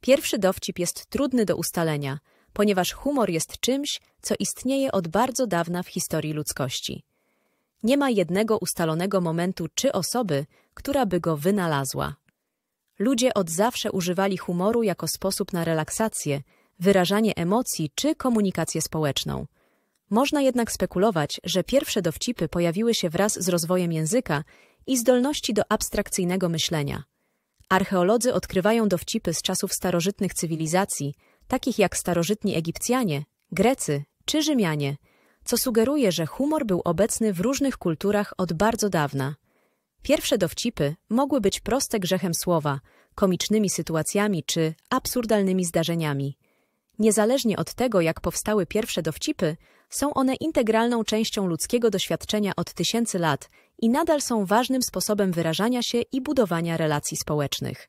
Pierwszy dowcip jest trudny do ustalenia, ponieważ humor jest czymś, co istnieje od bardzo dawna w historii ludzkości. Nie ma jednego ustalonego momentu czy osoby, która by go wynalazła. Ludzie od zawsze używali humoru jako sposób na relaksację, wyrażanie emocji czy komunikację społeczną. Można jednak spekulować, że pierwsze dowcipy pojawiły się wraz z rozwojem języka i zdolności do abstrakcyjnego myślenia. Archeolodzy odkrywają dowcipy z czasów starożytnych cywilizacji, takich jak starożytni Egipcjanie, Grecy czy Rzymianie, co sugeruje, że humor był obecny w różnych kulturach od bardzo dawna. Pierwsze dowcipy mogły być proste grzechem słowa, komicznymi sytuacjami czy absurdalnymi zdarzeniami. Niezależnie od tego, jak powstały pierwsze dowcipy, są one integralną częścią ludzkiego doświadczenia od tysięcy lat i nadal są ważnym sposobem wyrażania się i budowania relacji społecznych.